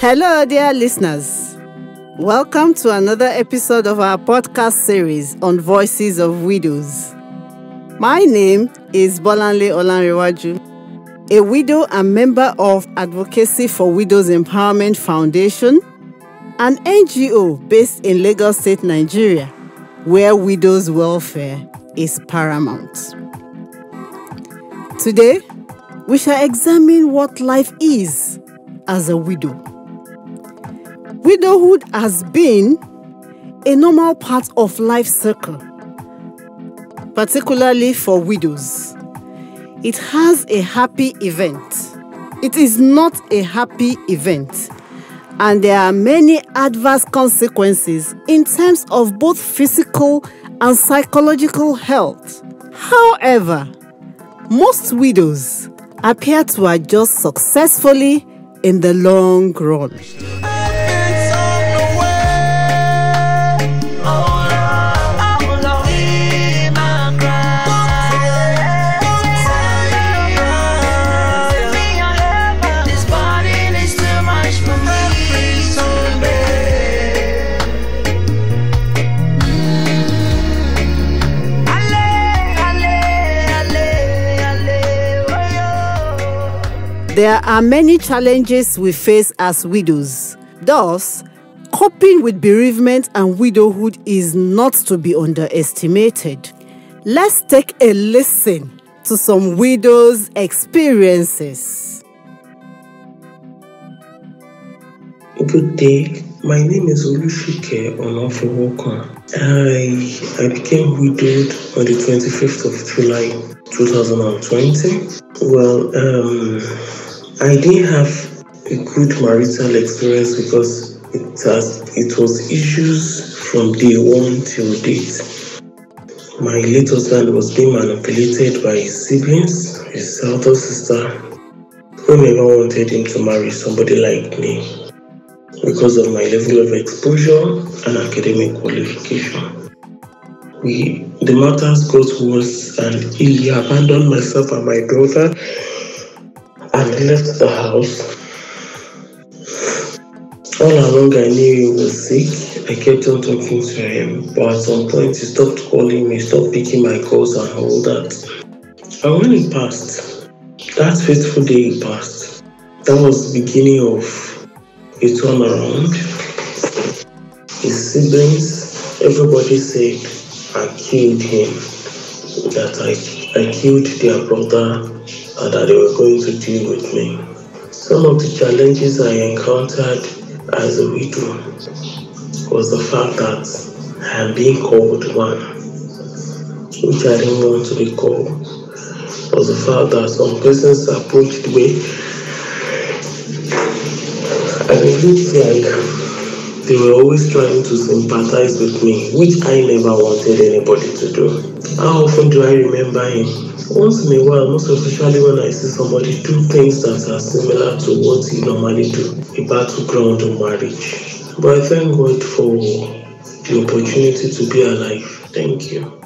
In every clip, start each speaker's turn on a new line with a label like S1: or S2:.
S1: Hello, dear listeners. Welcome to another episode of our podcast series on Voices of Widows. My name is Bolanle Olanrewaju, a widow and member of Advocacy for Widows Empowerment Foundation, an NGO based in Lagos State, Nigeria, where widows' welfare is paramount. Today, we shall examine what life is as a widow. Widowhood has been a normal part of life circle, particularly for widows. It has a happy event. It is not a happy event, and there are many adverse consequences in terms of both physical and psychological health. However, most widows appear to adjust successfully in the long run. There are many challenges we face as widows. Thus, coping with bereavement and widowhood is not to be underestimated. Let's take a listen to some widows' experiences.
S2: Good day. My name is Olushike Onofowokan. I, I became widowed on the 25th of July 2020. Well, um, I didn't have a good marital experience because it has it was issues from day one till date. My late husband was being manipulated by his siblings, his elder sister, who never wanted him to marry somebody like me because of my level of exposure and academic qualification. We the matters got worse and he abandoned myself and my daughter and left the house. All along, I knew he was sick. I kept on talking to him, but at some point, he stopped calling me, stopped picking my calls, and all that. And when it passed, that fateful day passed, that was the beginning of a turnaround. His siblings, everybody said I killed him, that I, I killed their brother, and that they were going to deal with me. Some of the challenges I encountered as a widow was the fact that I am being called one, which I didn't want to be called. Was the fact that some persons approached me and it looked like they were always trying to sympathize with me, which I never wanted anybody to do. How often do I remember him? Once in a while, most especially when I see somebody do things that are similar to what he normally do, a battleground of marriage. But I thank God for the opportunity to be alive. Thank you.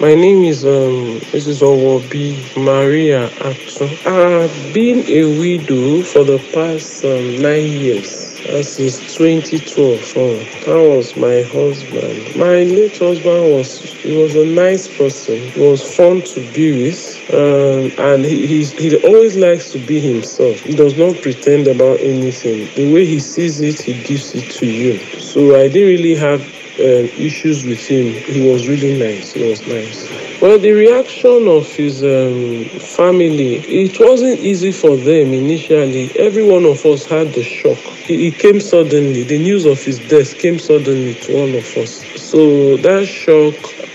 S3: My name is um, Mrs. Owobi Maria Atu. I've been a widow for the past um, nine years. Since 2012. So that was my husband. My late husband was he was a nice person. He was fun to be with, um, and he he always likes to be himself. He does not pretend about anything. The way he sees it, he gives it to you. So I didn't really have uh, issues with him. He was really nice. He was nice. Well, the reaction of his um, family, it wasn't easy for them initially. Every one of us had the shock. It, came suddenly. The news of his death came suddenly to all of us. So that shock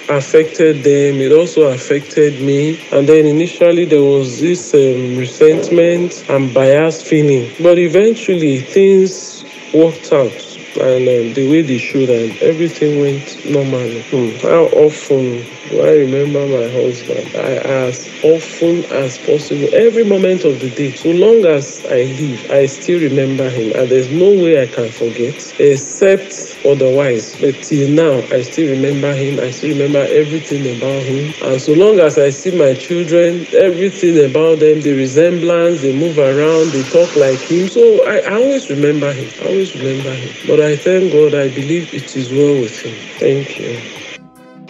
S3: affected them. It also affected me. And then initially there was this um, resentment and bias feeling. But eventually things worked out and um, the way they should and everything went normally. Hmm. How often
S4: do I remember my husband? I, as often as possible, every moment of the day. So long as I live, I still remember him, and there's no way I can forget, except otherwise. But till now, I still remember him. I still remember everything about him. And so long as I see my children, everything about them, the resemblance, they move around, they talk like him. So I, I always remember him. I always remember him. But I thank God, I believe it is well with him. Thank you.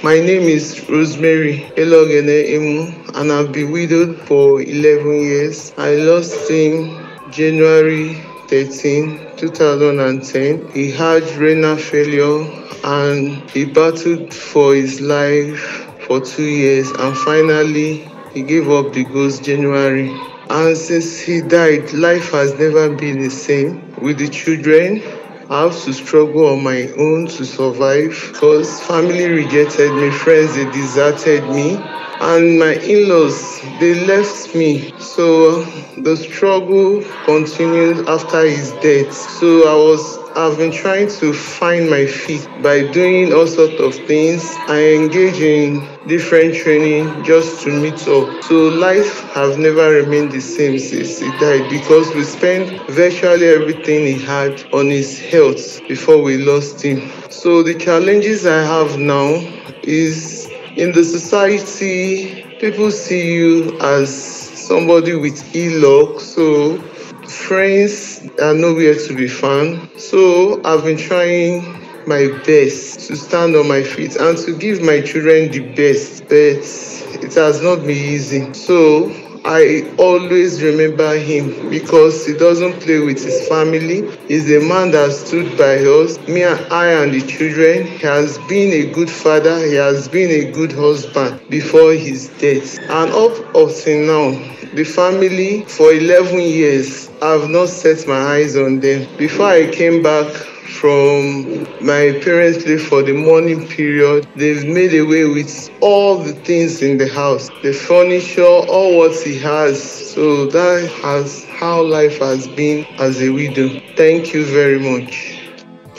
S5: My name is Rosemary Elogene Emu, and I've been widowed for 11 years. I lost him January 13, 2010. He had renal failure and he battled for his life for two years, and finally, he gave up the ghost January. And since he died, life has never been the same with the children I have to struggle on my own to survive because family rejected me, friends they deserted me, and my in-laws they left me. So the struggle continued after his death. So I was I've been trying to find my feet by doing all sorts of things. I engage in different training just to meet up. So life has never remained the same since he died because we spent virtually everything he had on his health before we lost him. So the challenges I have now is in the society, people see you as somebody with e-luck. So friends are nowhere to be found. So I've been trying my best to stand on my feet and to give my children the best, but it has not been easy. So I always remember him because he doesn't play with his family. He's a man that stood by us, me and I and the children. He has been a good father, he has been a good husband before his death. And up until now, the family for 11 years, I've not set my eyes on them. Before I came back from my parents' place for the morning period, they've made away with all the things in the house, the furniture, all what he has. So that has how life has been as a widow. Thank you very much.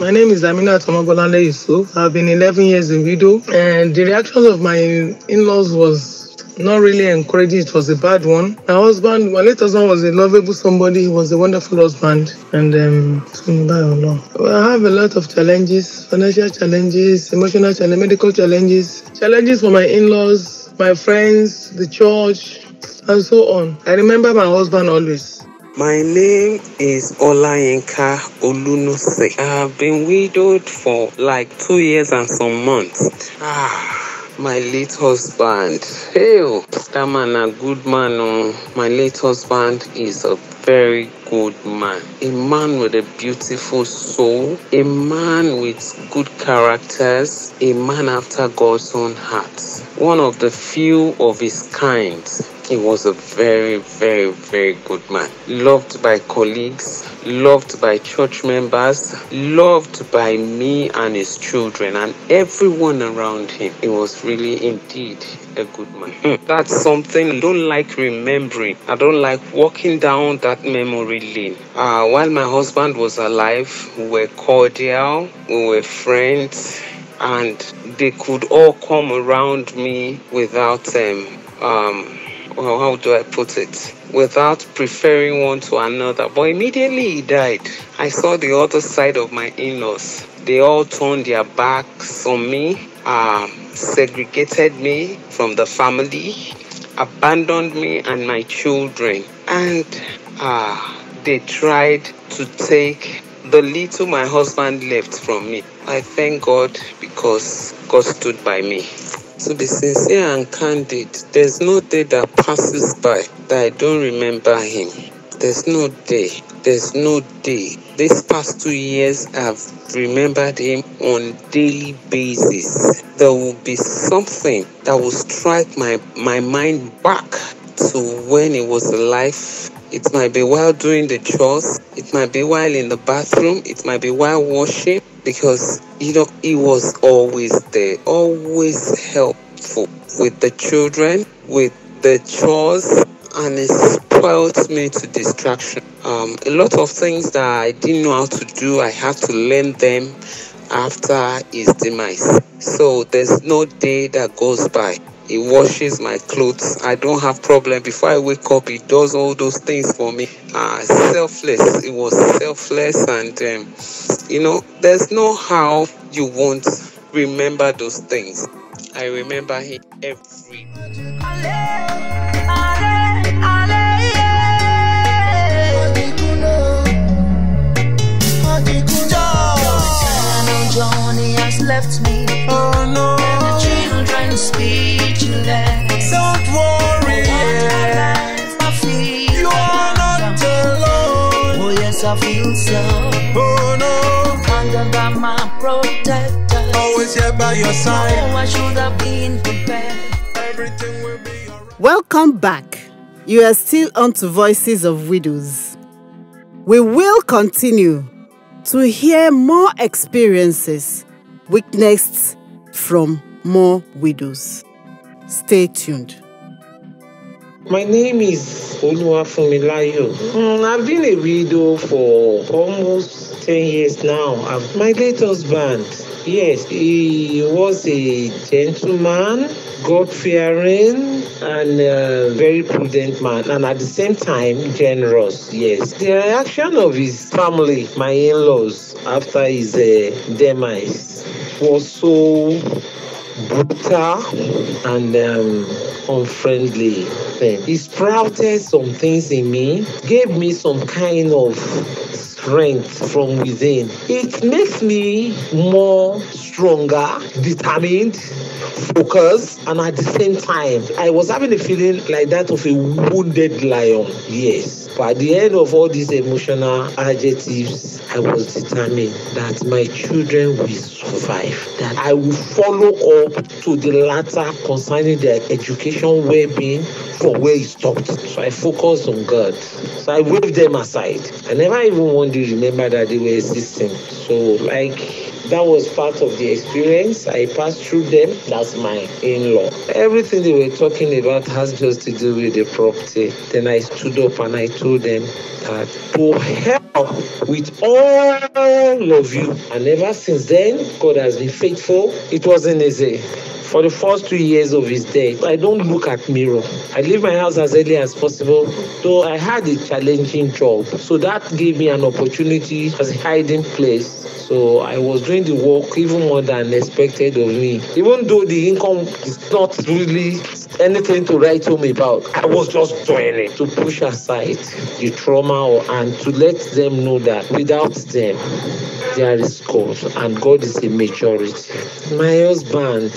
S6: My name is Amina Tomabolande Yusuf. I've been 11 years a widow, and the reactions of my in-laws was not really encouraging. It was a bad one. My husband, my late husband was a lovable somebody. He was a wonderful husband. And um, well, I have a lot of challenges, financial challenges, emotional challenges, medical challenges, challenges for my in-laws, my friends, the church, and so on. I remember my husband always.
S7: My name is Olayinka Olunose. I have been widowed for like two years and some months. Ah my late husband. Hey, oh, that man a good man. Oh. My late husband is a very good man. A man with a beautiful soul. A man with good characters. A man after God's own heart. One of the few of his kind. He was a very, very, very good man. Loved by colleagues, loved by church members, loved by me and his children and everyone around him. He was really indeed a good man. Hmm. That's something I don't like remembering. I don't like walking down that memory lane. Uh, while my husband was alive, we were cordial, we were friends, and they could all come around me without um, um, well, how do I put it? Without preferring one to another. But immediately he died, I saw the other side of my in laws. They all turned their backs on me, um, segregated me from the family, abandoned me and my children. And uh, they tried to take the little my husband left from me. I thank God because God stood by me. To be sincere and candid, there's no day that passes by that I don't remember him. There's no day, there's no day. These past two years, I've remembered him on daily basis. There will be something that will strike my, my mind back to when he was alive. It might be while doing the chores, it might be while in the bathroom, it might be while washing, because you know he was always there always helpful with the children with the chores and it spoiled me to distraction um, a lot of things that i didn't know how to do i had to learn them after his demise. So there's no day that goes by. He washes my clothes. I don't have problem. Before I wake up, he does all those things for me. Ah, selfless. It was selfless, and um, you know, there's no how you won't remember those things. I remember him every.
S8: Johnny has left me.
S9: Oh no.
S8: And the children speechless.
S9: Don't worry.
S8: Life, I feel
S9: You are not alone.
S8: Oh yes, I feel so.
S9: Oh no.
S8: Under by my protector.
S9: Always here by your
S8: Oh. I should have been prepared.
S9: Everything will be alright.
S1: Welcome back. You are still on to Voices of Widows. We will continue to hear more experiences witnessed from more widows. Stay tuned.
S4: My name is Oluwafunmilayo. Mm, I've been a widow for almost 10 years now. I've, my late husband, yes, he was a gentleman, God-fearing, and a very prudent man, and at the same time, generous, yes. The reaction of his family, my in-laws, after his uh, demise was so brutal and um, unfriendly thing. He sprouted some things in me, gave me some kind of strength from within. It makes me more stronger, determined, focused, and at the same time, I was having a feeling like that of a wounded lion. Yes. But at the end of all these emotional adjectives, I was determined that my children will survive, that I will follow up to the latter concerning their education well-being for where it stopped. So I focused on God. So I waved them aside. I never even wanted to remember that they were existing. So like that was part of the experience. I passed through them. That's my in-law. Everything they were talking about has just to do with the property. Then I stood up and I told them that to help with all of you. And ever since then, God has been faithful. It wasn't easy. For the first two years of his death, I don't look at mirror. I leave my house as early as possible, though I had a challenging job. So that gave me an opportunity as a hiding place. So I was doing the work even more than expected of me. Even though the income is not really anything to write home about, I was just doing it to push aside the trauma and to let them know that without them, there is God and God is a majority. My husband,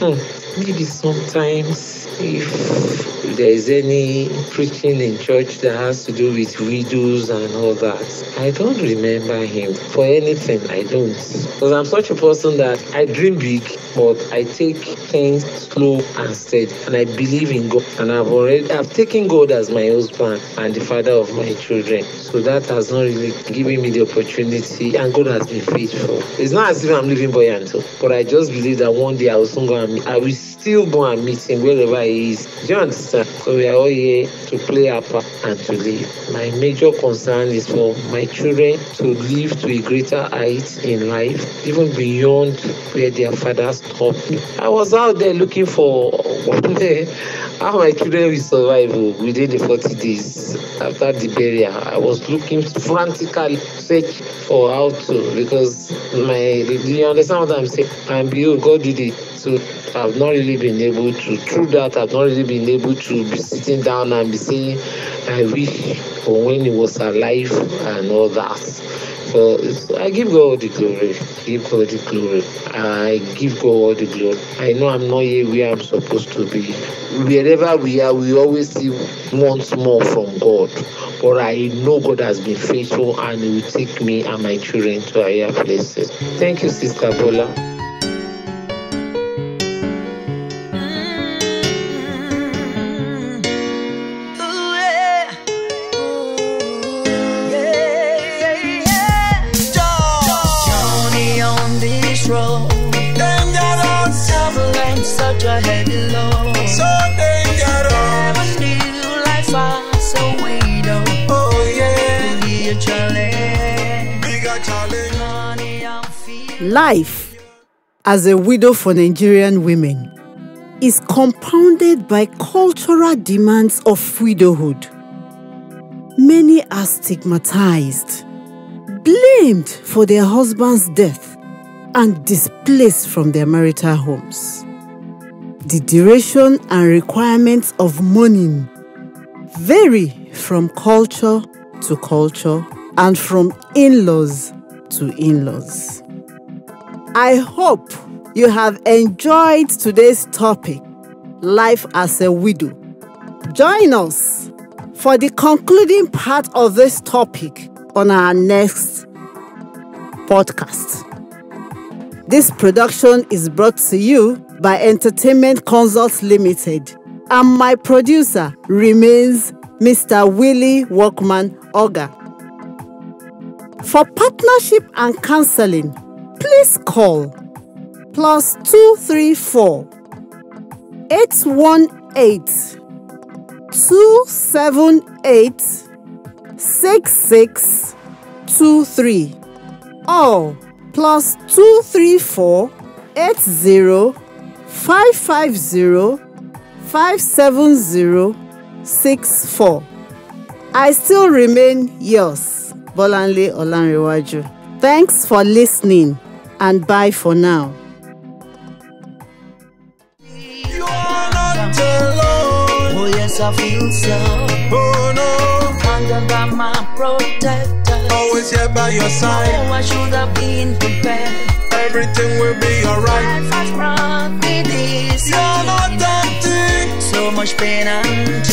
S4: Hmm, maybe sometimes if there is any preaching in church that has to do with widows and all that, I don't remember him for anything. I don't. Because I'm such a person that I dream big, but I take things slow and steady. And I believe in God. And I've already I've taken God as my husband and the father of my children. So that has not really given me the opportunity. And God has been faithful. It's not as if I'm living buoyant, but I just believe that one day I will soon go and I will still go and meet him wherever he is. Do you understand? So we are all here to play our part and to live. My major concern is for my children to live to a greater height in life, even beyond where their fathers stopped. I was out there looking for how my children will survive within the 40 days after the burial. I was looking frantically, search for how to because my you understand what I'm saying? And behold, God did it. So I've not really been able to through that I've not really been able to be sitting down and be saying I wish for when he was alive and all that. So I give God all the glory. I Give God all the glory. I give God all the glory. I know I'm not here where I'm supposed to be. Wherever we are, we always see once more from God. But I know God has been faithful and He will take me and my children to higher places. Thank you, Sister Bola.
S8: Widow.
S9: Oh yeah,
S8: Be a challenge.
S9: bigger challenge.
S8: Johnny, I'm feeling
S1: Life as a widow for Nigerian women is compounded by cultural demands of widowhood. Many are stigmatized, blamed for their husband's death, and displaced from their marital homes. The duration and requirements of mourning vary from culture to culture and from in laws to in laws. I hope you have enjoyed today's topic, Life as a Widow. Join us for the concluding part of this topic on our next podcast. This production is brought to you by Entertainment Konzults Limited, and my producer remains Mr. Willie Workman Oga. For partnership and counseling, please call plus 234 818 278 6623 or plus 234 80 550 57064. I still remain yours, Bolanle Olanrewaju. Thanks for listening and bye for now.
S9: You are not alone.
S8: Oh yes, I feel so.
S9: Oh no,
S8: Under by my protector.
S9: always here by your side.
S8: Oh, I should have been prepared.
S9: Everything will be alright.
S8: Life has brought me this.
S9: You're not empty.
S8: So much pain and